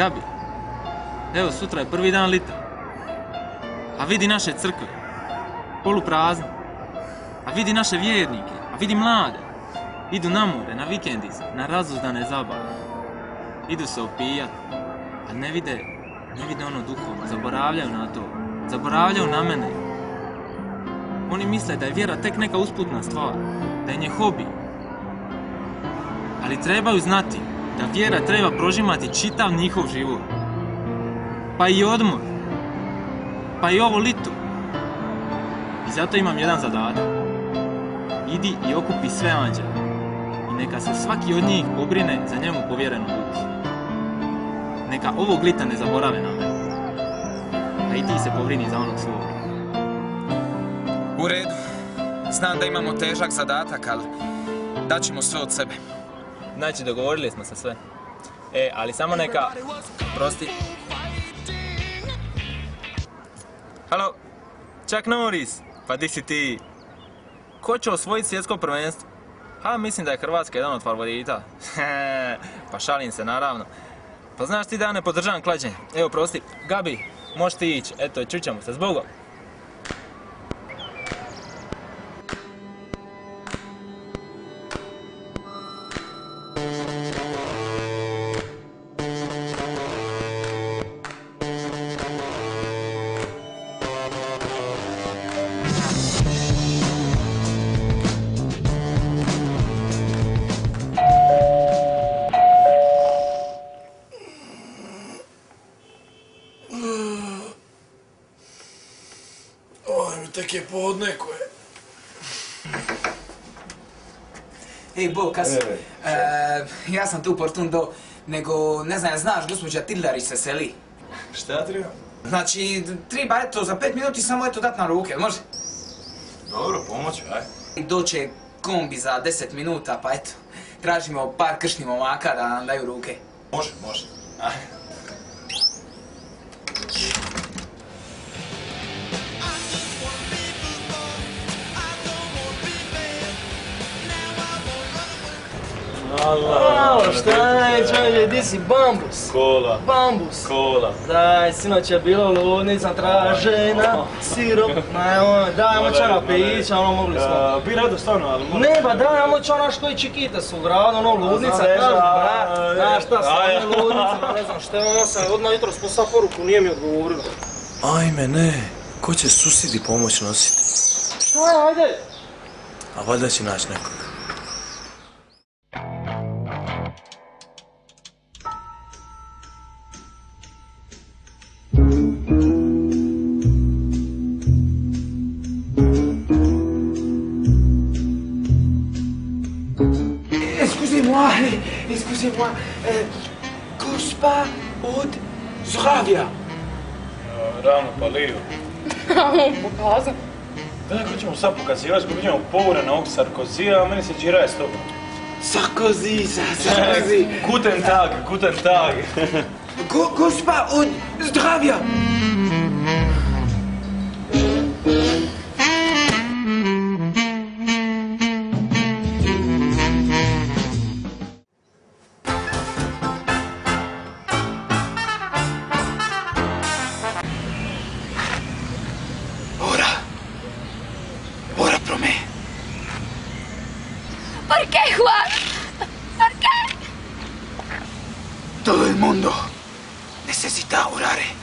Gabi, evo sutra je prvi dan lita. A vidi naše crkve, poluprazne. A vidi naše vjernike, a vidi mlade. Idu na more, na vikendice, na razuzdane zabave. Idu se opijat, a ne vide, ne vide ono duhovno, zaboravljaju na to, zaboravljaju na mene. Oni misle da je vjera tek neka usputna stvar, da je nje hobi. Ali trebaju znati da vjera treba prožimati čitav njihov život. Pa i odmor. Pa i ovo lito. I zato imam jedan zadatak. Idi i okupi sve anđele. I neka se svaki od njih pobrine za njemu povjerenu dušu. Neka ovog lita ne zaborave na mene. A i ti se pobrini za onog svog. U redu. Znam da imamo težak zadatak, ali daćemo sve od sebe. Znači, dogovorili smo se sve. E, ali samo neka... Prosti. Halo, Chuck Norris, pa di si ti? Ko će osvojiti svjetsko prvenstvo? Ha, mislim da je Hrvatska jedan od favorita. pa šalim se, naravno. Pa znaš ti da ja ne podržavam klađenje. Evo, prosti, Gabi, možeš ići. Eto, čućemo se, zbogom. Tek je podne koje. Ej, Bo, kas, E, e, ja sam tu portundo, nego, ne znam, znaš, gospođa Tildarić se seli. Šta treba? Znači, treba, eto, za pet minuti samo, eto, dat na ruke, može? Dobro, pomoć, aj. I doće kombi za 10 minuta, pa eto, tražimo par kršnih momaka da nam daju ruke. Može, može. Aj. Alo, šta je čovječe, di si bambus? Kola. Bambus. Kola. Daj, sinoć je bilo ludnica tražena, sirop, ma ono, daj, amo čana pića, ono mogli smo. Bi rado stvarno, ali... Ne, ba daj, amo čana što i čikita su u gradu, ono ludnica, znam, kažu, a, bra, znaš šta, stvarno ludnica, ne znam šta je, ono sam odmah jutro sposao poruku, nije mi odgovorilo. Ajme ne, ko će susidi pomoć nositi? Šta je, ajde? A valjda će naći nekog. Ravno palio. on pokazao. Da, ko ćemo sad pokazivati, kako ćemo poure na ovog Sarkozija, a meni se džiraje s tobom. Sarkozy, Sarkozy. Guten Tag, guten Tag. Go, gospa od zdravja. mondo necesita orar. Eh.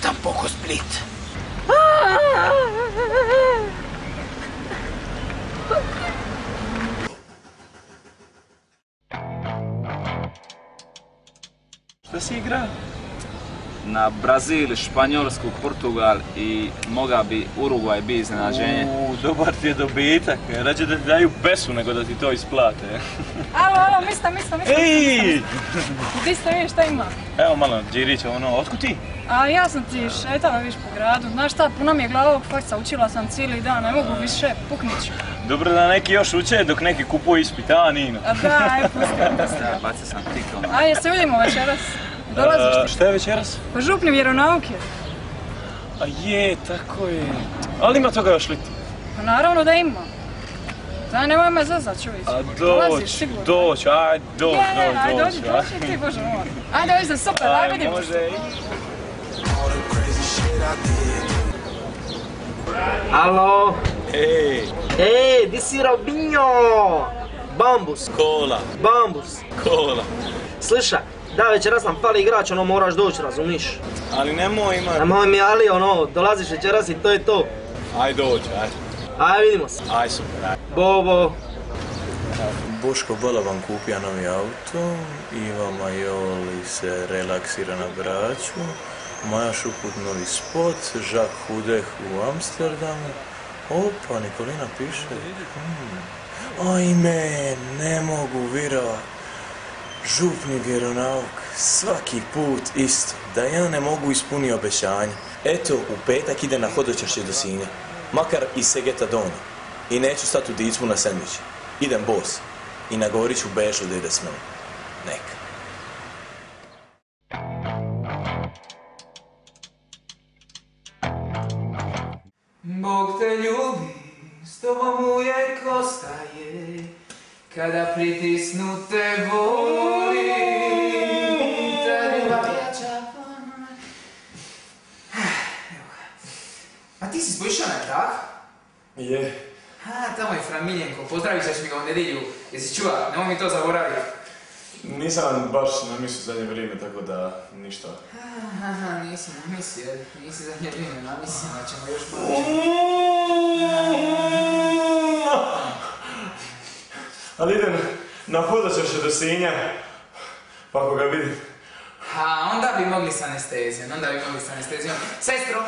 Tampoco Split. Questa na Brazil, Španjolsku, Portugal i moga bi Uruguay bi iznenađenje. Uuu, dobar ti je dobitak. Rađe da ti daju besu nego da ti to isplate. Alo, alo, mista, mista, mista. Ej! Di ste vi, šta ima? Evo malo, Đirić, ono, otkud ti? A ja sam ti šetala viš po gradu. Znaš šta, puna mi je glava ovog faksa, učila sam cijeli dan, ne mogu više, puknit ću. Dobro da neki još uče dok neki kupuju ispit, a Nino? A da, aj, pusti, pusti. Da, bacio sam tikom. Ajde, se vidimo večeras. Dolaziš A, ti? Šta je večeras? Pa župni vjeronauke. A je, tako je. Ali ima toga još liti. Pa naravno da ima. Daj, nemoj me zazat, čuj. A doć, doć, aj, doć, Je, je, aj, doć, dođi, doć. dođi ti, bože moj. Ajde, dođi, super, daj Aj, vidimo. može. Alo? Ej, Ej, di si Robinjo? Bambus, kola, bambus. kola. Sliša, da večeras nam fali igrač, ono moraš doći, razumiš? Ali nemoj imat. Nemoj mi ali, ono, dolaziš večeras i to je to. Aj doć, aj. Aj, vidimo se. Aj super, aj. Bobo. Boško Bala vam kupija novi auto, Iva Majoli se relaksira na braću, Maja Šuput novi spot, Žak Hudeh u Amsterdamu. Opa, Nikolina piše. Hmm. Ajme, ne mogu virovat. Župni vjeronauk, svaki put isto, da ja ne mogu ispuni obećanje. Eto, u petak ide na hodočašće do Sinja, makar iz Segeta Donja. I neću stati u dicmu na sandvič. Idem bos. I nagovorit ću Bešu da ide s mnom. Neka. Bog te ljubi, s tobom uvijek ostaje, kada pritisnute voli, ta ljubav jača. A ti si spojišao na tak? Je. A, tamo je Fran Miljenko, pozdravit ćeš mi ga u nedjelju. Jesi čuva, nemoj mi to zaboraviti. Nisam baš namislio zadnje vrijeme, tako da ništa. Aha, nisi namislio, nisi zadnje vrijeme namislio, da ćemo još malo... Ali idem na hodočašće do Sinja, pa ako ga vidim. A, onda bi mogli s anestezijom, onda bi mogli s anestezijom. Sestro!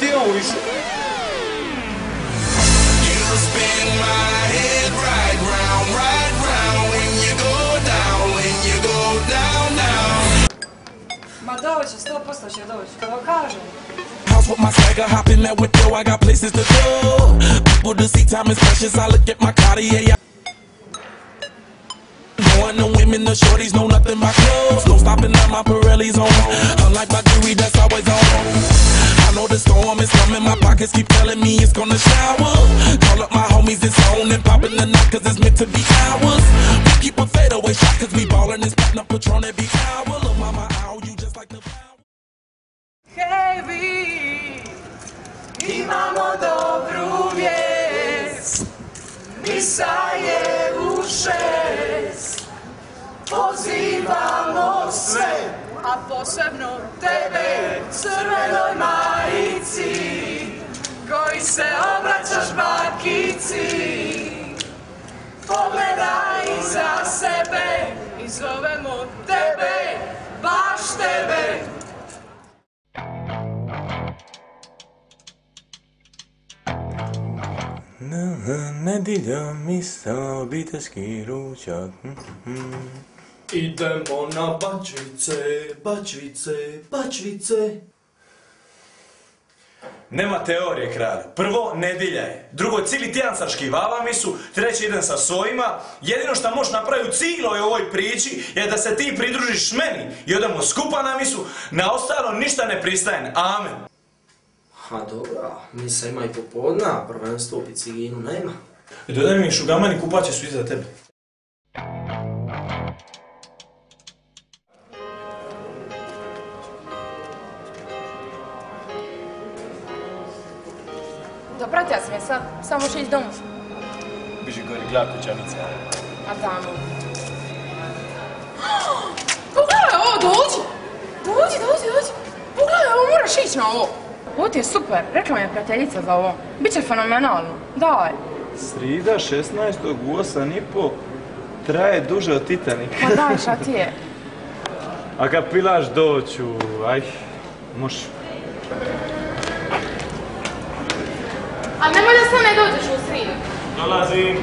Ti on više. House with my swagger, hopping in that window. I got places to go. People to see, time is precious. I look at my Cartier. I- Knowing the women, the shorties know nothing but clothes. No stopping at my Pirelli's on. Unlike my jewelry, that's always on. I know the storm is coming. My pockets keep telling me it's gonna shower. Call up my homies, it's on and popping the night 'cause it's meant to be ours. We keep a fadeaway shot 'cause we ballin' this platinum patron every hour. Look, mama, Hej vi, imamo dobru vijest, misa je u šest, pozivamo sve, a posebno tebe, crvenoj majici, koji se obraćaš bakici. Pogledaj iza sebe i zovemo tebe, baš tebe. Nedilja, misa, obiteljski ručak. Idemo na bačvice, bačvice, bačvice. Nema teorije, kralj. Prvo, nedilja je. Drugo, cijeli tjedan sa škivava su. Treći, idem sa sojima. Jedino što možeš napraviti u cijeloj ovoj priči je da se ti pridružiš meni i odemo skupa na misu. Na ostalo ništa ne pristajem. Amen. Ha, dobro, misa ima i popodna, a prvenstvo u Piciginu nema. I dodaj mi šugamani kupaće su iza tebe. Dopratila si me sad, samo ću ići doma. Biži gori gleda kućanica. A tamo. Pogledaj ovo, dođi! Dođi, dođi, dođi! Pogledaj ovo, moraš ići na ovo! Ovo ti je super, rekla mi je prijateljica za ovo. Biće fenomenalno, daj! Srida 16. u 8 i po traje duže od Titanika. Pa daj, šta ti je? A kad pilaš doću, aj, moš. Ali nemoj da sad ne dođeš u sridu. Dolazim.